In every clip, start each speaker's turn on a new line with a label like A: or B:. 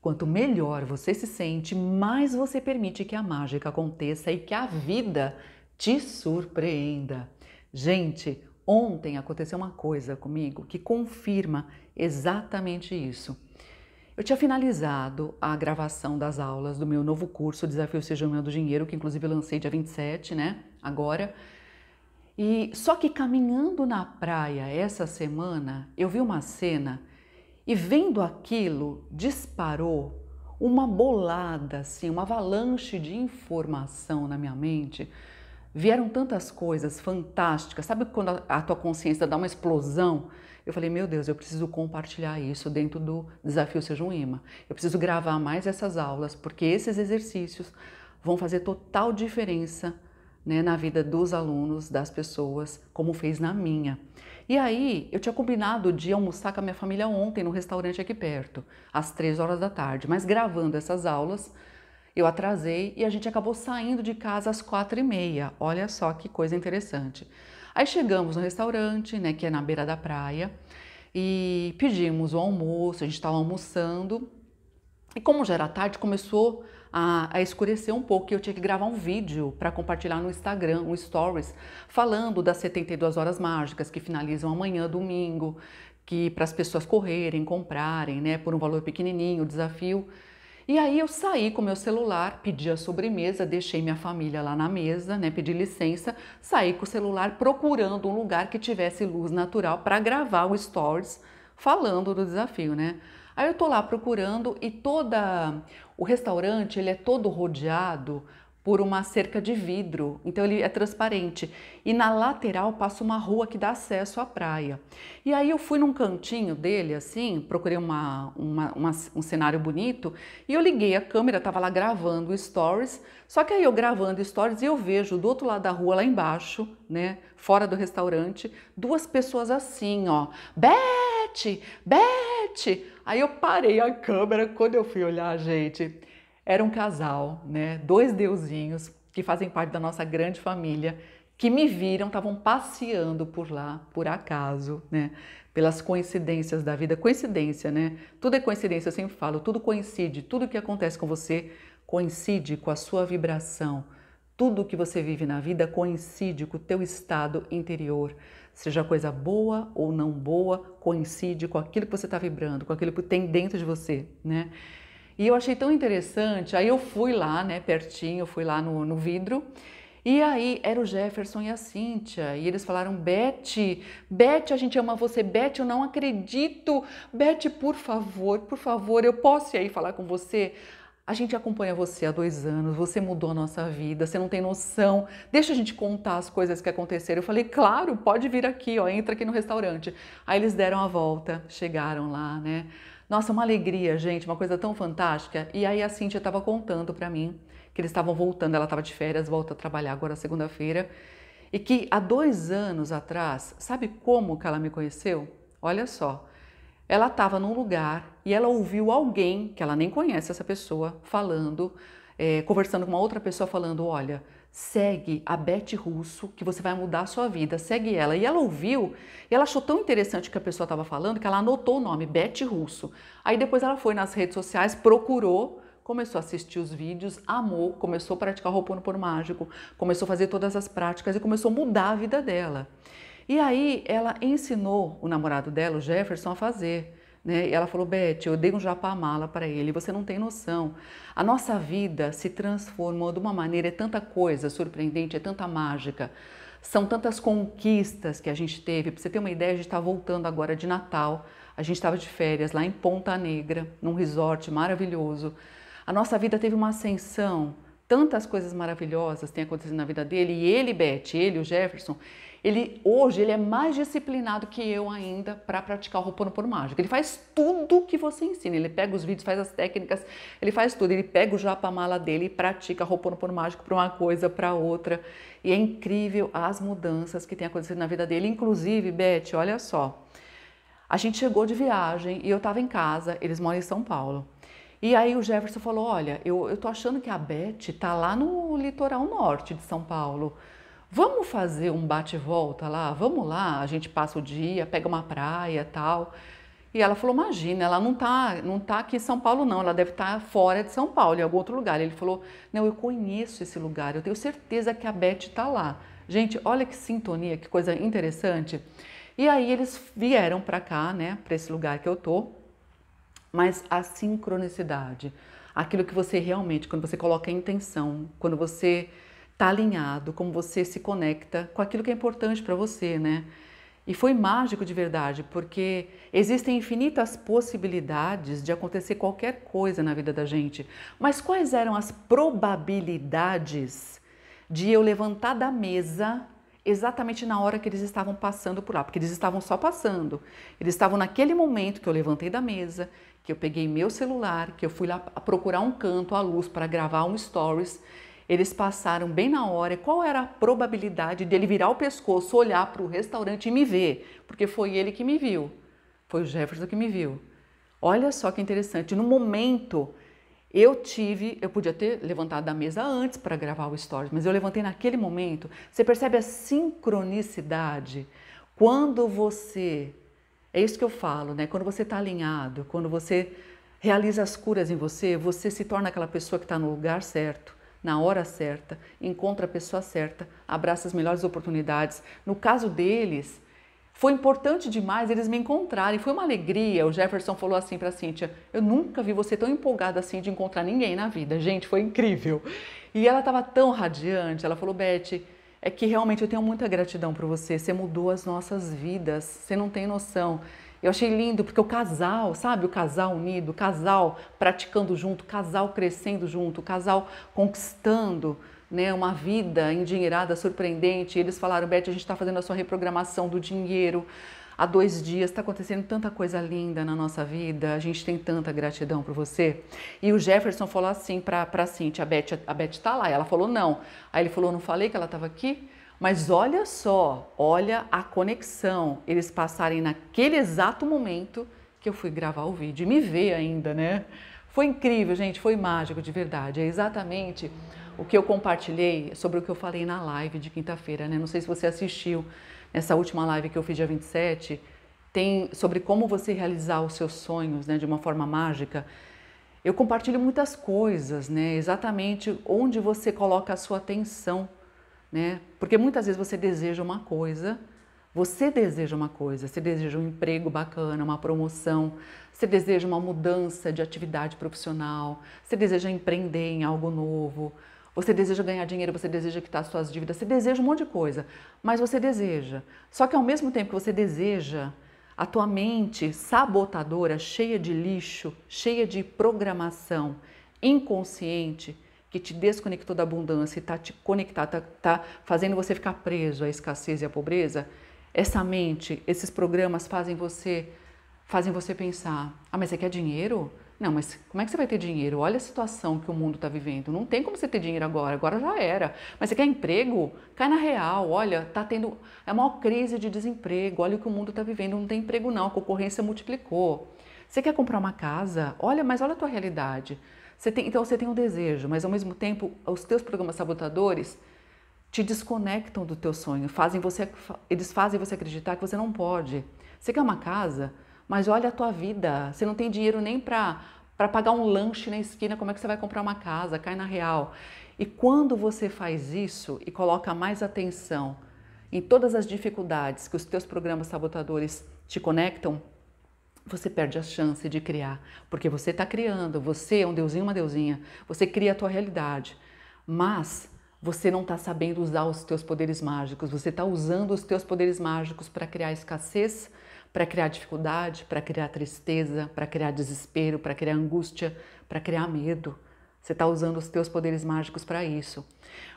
A: Quanto melhor você se sente, mais você permite que a mágica aconteça e que a vida te surpreenda. Gente, ontem aconteceu uma coisa comigo que confirma exatamente isso. Eu tinha finalizado a gravação das aulas do meu novo curso Desafio Seja o Meu do Dinheiro, que inclusive lancei dia 27, né? Agora. E só que caminhando na praia essa semana, eu vi uma cena e vendo aquilo disparou uma bolada, assim, uma avalanche de informação na minha mente. Vieram tantas coisas fantásticas. Sabe quando a tua consciência dá uma explosão? Eu falei, meu Deus, eu preciso compartilhar isso dentro do Desafio Seja um Imã. Eu preciso gravar mais essas aulas, porque esses exercícios vão fazer total diferença né, na vida dos alunos, das pessoas, como fez na minha. E aí, eu tinha combinado de almoçar com a minha família ontem no restaurante aqui perto, às três horas da tarde, mas gravando essas aulas, eu atrasei e a gente acabou saindo de casa às quatro e meia. Olha só que coisa interessante. Aí chegamos no restaurante, né, que é na beira da praia, e pedimos o almoço, a gente estava almoçando. E como já era tarde, começou a, a, escurecer um pouco e eu tinha que gravar um vídeo para compartilhar no Instagram, um stories, falando das 72 horas mágicas que finalizam amanhã, domingo, que para as pessoas correrem, comprarem, né, por um valor pequenininho, o desafio e aí eu saí com meu celular, pedi a sobremesa, deixei minha família lá na mesa, né, pedi licença, saí com o celular procurando um lugar que tivesse luz natural para gravar o stories falando do desafio, né? Aí eu tô lá procurando e toda o restaurante, ele é todo rodeado por uma cerca de vidro, então ele é transparente. E na lateral passa uma rua que dá acesso à praia. E aí eu fui num cantinho dele, assim, procurei uma, uma, uma, um cenário bonito e eu liguei a câmera, estava lá gravando stories. Só que aí eu gravando stories e eu vejo do outro lado da rua, lá embaixo, né, fora do restaurante, duas pessoas assim, ó, Beth, Beth. Aí eu parei a câmera quando eu fui olhar, gente era um casal, né? Dois deusinhos que fazem parte da nossa grande família, que me viram, estavam passeando por lá, por acaso, né? Pelas coincidências da vida. Coincidência, né? Tudo é coincidência, eu sempre falo, tudo coincide, tudo que acontece com você coincide com a sua vibração. Tudo que você vive na vida coincide com o teu estado interior. Seja coisa boa ou não boa, coincide com aquilo que você está vibrando, com aquilo que tem dentro de você, né? E eu achei tão interessante, aí eu fui lá, né, pertinho, fui lá no, no vidro, e aí era o Jefferson e a Cíntia, e eles falaram, Beth, Beth, a gente ama você, Beth, eu não acredito, Beth, por favor, por favor, eu posso ir aí falar com você? A gente acompanha você há dois anos, você mudou a nossa vida, você não tem noção. Deixa a gente contar as coisas que aconteceram. Eu falei, claro, pode vir aqui, ó, entra aqui no restaurante. Aí eles deram a volta, chegaram lá, né? Nossa, uma alegria, gente, uma coisa tão fantástica. E aí a Cintia estava contando para mim que eles estavam voltando, ela estava de férias, volta a trabalhar agora segunda-feira, e que há dois anos atrás, sabe como que ela me conheceu? Olha só, ela estava num lugar e ela ouviu alguém, que ela nem conhece essa pessoa, falando, é, conversando com uma outra pessoa, falando: Olha, segue a Beth Russo, que você vai mudar a sua vida, segue ela. E ela ouviu, e ela achou tão interessante o que a pessoa estava falando, que ela anotou o nome, Beth Russo. Aí depois ela foi nas redes sociais, procurou, começou a assistir os vídeos, amou, começou a praticar por mágico, começou a fazer todas as práticas e começou a mudar a vida dela. E aí ela ensinou o namorado dela, o Jefferson, a fazer. Né? E ela falou, Beth, eu dei um japamala para ele, você não tem noção. A nossa vida se transformou de uma maneira, é tanta coisa surpreendente, é tanta mágica. São tantas conquistas que a gente teve. Para você ter uma ideia, a gente está voltando agora de Natal. A gente estava de férias lá em Ponta Negra, num resort maravilhoso. A nossa vida teve uma ascensão. Tantas coisas maravilhosas têm acontecido na vida dele. E ele, Beth, ele, o Jefferson, ele hoje ele é mais disciplinado que eu ainda para praticar o Ho'oponopono mágico. Ele faz tudo que você ensina. Ele pega os vídeos, faz as técnicas, ele faz tudo. Ele pega o japamala dele e pratica Ho'oponopono mágico para uma coisa, para outra. E é incrível as mudanças que tem acontecido na vida dele. Inclusive, Beth, olha só. A gente chegou de viagem e eu estava em casa, eles moram em São Paulo. E aí o Jefferson falou: Olha, eu, eu tô achando que a Beth tá lá no litoral norte de São Paulo. Vamos fazer um bate-volta lá? Vamos lá, a gente passa o dia, pega uma praia tal. E ela falou: Imagina, ela não tá, não tá aqui em São Paulo, não, ela deve estar tá fora de São Paulo, em algum outro lugar. Ele falou: Não, eu conheço esse lugar, eu tenho certeza que a Beth está lá. Gente, olha que sintonia, que coisa interessante. E aí eles vieram para cá, né, para esse lugar que eu tô. Mas a sincronicidade, aquilo que você realmente, quando você coloca a intenção, quando você está alinhado, como você se conecta com aquilo que é importante para você, né? E foi mágico de verdade, porque existem infinitas possibilidades de acontecer qualquer coisa na vida da gente. Mas quais eram as probabilidades de eu levantar da mesa exatamente na hora que eles estavam passando por lá? Porque eles estavam só passando. Eles estavam naquele momento que eu levantei da mesa, que eu peguei meu celular, que eu fui lá procurar um canto à luz para gravar um stories eles passaram bem na hora. Qual era a probabilidade dele virar o pescoço, olhar para o restaurante e me ver? Porque foi ele que me viu. Foi o Jefferson que me viu. Olha só que interessante. No momento, eu tive, eu podia ter levantado da mesa antes para gravar o stories, mas eu levantei naquele momento. Você percebe a sincronicidade? Quando você, é isso que eu falo, né? Quando você está alinhado, quando você realiza as curas em você, você se torna aquela pessoa que está no lugar certo na hora certa, encontra a pessoa certa, abraça as melhores oportunidades. No caso deles, foi importante demais eles me encontrarem, foi uma alegria. O Jefferson falou assim para a Cíntia: Eu nunca vi você tão empolgada assim de encontrar ninguém na vida. Gente, foi incrível. E ela estava tão radiante. Ela falou: Beth, é que realmente eu tenho muita gratidão por você. Você mudou as nossas vidas. Você não tem noção. Eu achei lindo porque o casal, sabe, o casal unido, o casal praticando junto, o casal crescendo junto, o casal conquistando né, uma vida endinheirada surpreendente. Eles falaram, Beth, a gente está fazendo a sua reprogramação do dinheiro há dois dias, está acontecendo tanta coisa linda na nossa vida, a gente tem tanta gratidão por você. E o Jefferson falou assim para a Cintia, a Beth, a Beth está lá. Ela falou, não. Aí ele falou, não falei que ela estava aqui? Mas olha só, olha a conexão, eles passarem naquele exato momento que eu fui gravar o vídeo e me ver ainda, né? Foi incrível, gente, foi mágico de verdade. É exatamente o que eu compartilhei sobre o que eu falei na live de quinta-feira, né? Não sei se você assistiu nessa última live que eu fiz dia 27, tem sobre como você realizar os seus sonhos, né, de uma forma mágica. Eu compartilho muitas coisas, né? Exatamente onde você coloca a sua atenção né? Porque muitas vezes você deseja uma coisa, você deseja uma coisa, você deseja um emprego bacana, uma promoção, você deseja uma mudança de atividade profissional, você deseja empreender em algo novo, você deseja ganhar dinheiro, você deseja quitar suas dívidas, você deseja um monte de coisa, mas você deseja. Só que ao mesmo tempo que você deseja, a tua mente sabotadora, cheia de lixo, cheia de programação inconsciente, que te desconectou da abundância e está te conectado, está tá fazendo você ficar preso à escassez e à pobreza, essa mente, esses programas fazem você fazem você pensar: ah, mas você quer dinheiro? Não, mas como é que você vai ter dinheiro? Olha a situação que o mundo está vivendo. Não tem como você ter dinheiro agora, agora já era. Mas você quer emprego? Cai na real. Olha, tá tendo é a maior crise de desemprego. Olha o que o mundo está vivendo. Não tem emprego não. A concorrência multiplicou. Você quer comprar uma casa? Olha, mas olha a tua realidade. Você tem, então você tem um desejo, mas ao mesmo tempo os teus programas sabotadores te desconectam do teu sonho, fazem você, eles fazem você acreditar que você não pode. Você quer uma casa, mas olha a tua vida, você não tem dinheiro nem para para pagar um lanche na esquina, como é que você vai comprar uma casa? Cai na real. E quando você faz isso e coloca mais atenção em todas as dificuldades que os teus programas sabotadores te conectam, você perde a chance de criar, porque você está criando, você é um deusinho, uma deusinha, você cria a tua realidade, mas você não está sabendo usar os teus poderes mágicos, você está usando os teus poderes mágicos para criar escassez, para criar dificuldade, para criar tristeza, para criar desespero, para criar angústia, para criar medo. Você está usando os teus poderes mágicos para isso.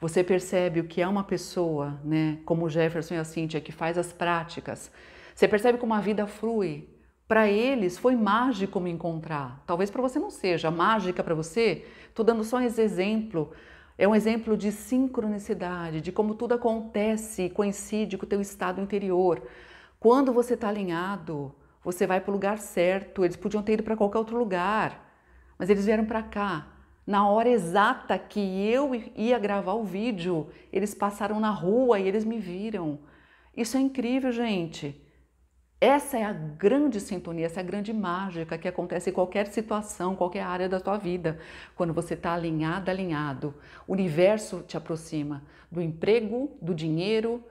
A: Você percebe o que é uma pessoa, né, como o Jefferson e a Cíntia, que faz as práticas. Você percebe como a vida flui, para eles foi mágico me encontrar. Talvez para você não seja mágica para você. Estou dando só esse exemplo. É um exemplo de sincronicidade, de como tudo acontece e coincide com o teu estado interior. Quando você está alinhado, você vai para o lugar certo. Eles podiam ter ido para qualquer outro lugar, mas eles vieram para cá. Na hora exata que eu ia gravar o vídeo, eles passaram na rua e eles me viram. Isso é incrível, gente. Essa é a grande sintonia, essa é a grande mágica que acontece em qualquer situação, qualquer área da tua vida. Quando você está alinhado, alinhado, o universo te aproxima do emprego, do dinheiro,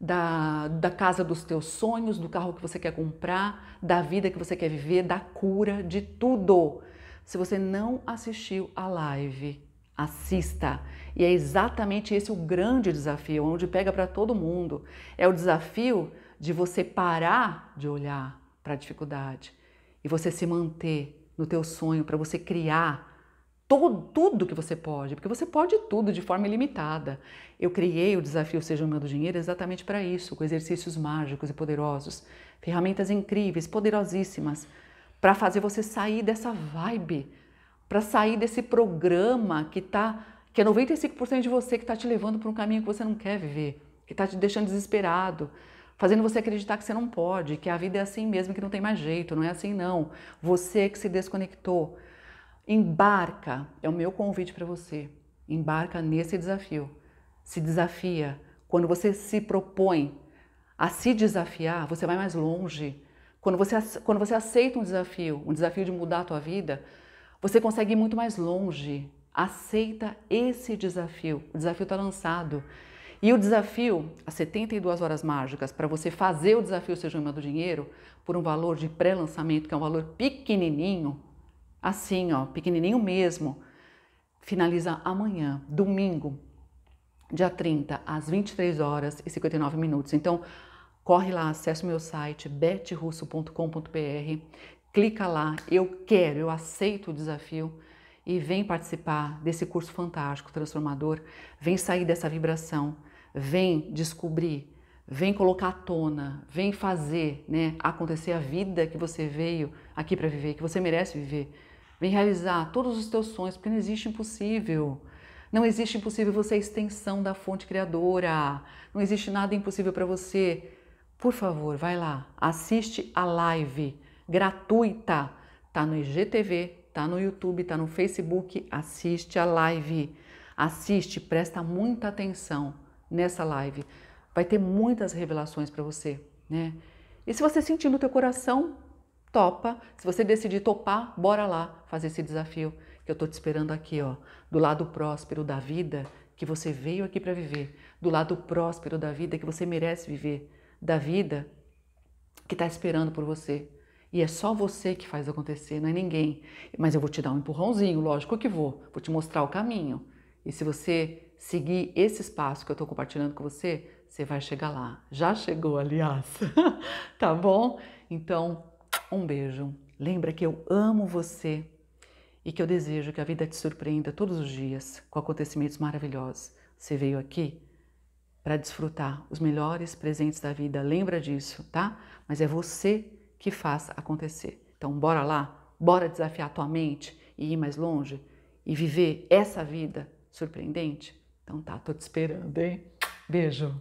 A: da, da casa dos teus sonhos, do carro que você quer comprar, da vida que você quer viver, da cura, de tudo. Se você não assistiu a live, assista. E é exatamente esse o grande desafio, onde pega para todo mundo. É o desafio de você parar de olhar para a dificuldade e você se manter no teu sonho para você criar todo, tudo que você pode, porque você pode tudo de forma ilimitada. Eu criei o desafio Seja o Meu do Dinheiro exatamente para isso, com exercícios mágicos e poderosos, ferramentas incríveis, poderosíssimas, para fazer você sair dessa vibe, para sair desse programa que tá que é 95% de você que está te levando para um caminho que você não quer viver, que está te deixando desesperado, fazendo você acreditar que você não pode, que a vida é assim mesmo, que não tem mais jeito, não é assim não. Você que se desconectou. Embarca, é o meu convite para você. Embarca nesse desafio. Se desafia. Quando você se propõe a se desafiar, você vai mais longe. Quando você, quando você aceita um desafio, um desafio de mudar a tua vida, você consegue ir muito mais longe. Aceita esse desafio. O desafio está lançado. E o desafio, as 72 horas mágicas, para você fazer o desafio Seja Uma do Dinheiro, por um valor de pré-lançamento, que é um valor pequenininho, assim, ó, pequenininho mesmo, finaliza amanhã, domingo, dia 30, às 23 horas e 59 minutos. Então, corre lá, acesse o meu site betrusso.com.br, clica lá, eu quero, eu aceito o desafio e vem participar desse curso fantástico, transformador, vem sair dessa vibração, vem descobrir, vem colocar à tona, vem fazer né, acontecer a vida que você veio aqui para viver, que você merece viver. Vem realizar todos os teus sonhos, porque não existe impossível. Não existe impossível você é a extensão da fonte criadora. Não existe nada impossível para você. Por favor, vai lá, assiste a live gratuita. Tá no IGTV, tá no YouTube, tá no Facebook, assiste a live. Assiste, presta muita atenção nessa live. Vai ter muitas revelações para você, né? E se você sentir no teu coração, topa. Se você decidir topar, bora lá fazer esse desafio que eu tô te esperando aqui, ó, do lado próspero da vida que você veio aqui para viver, do lado próspero da vida que você merece viver, da vida que está esperando por você. E é só você que faz acontecer, não é ninguém. Mas eu vou te dar um empurrãozinho, lógico que vou. Vou te mostrar o caminho. E se você seguir esse espaço que eu estou compartilhando com você, você vai chegar lá. Já chegou, aliás. tá bom? Então, um beijo. Lembra que eu amo você e que eu desejo que a vida te surpreenda todos os dias com acontecimentos maravilhosos. Você veio aqui para desfrutar os melhores presentes da vida. Lembra disso, tá? Mas é você que faz acontecer. Então, bora lá, bora desafiar tua mente e ir mais longe e viver essa vida surpreendente? Então tá, tô te esperando, hein? Beijo!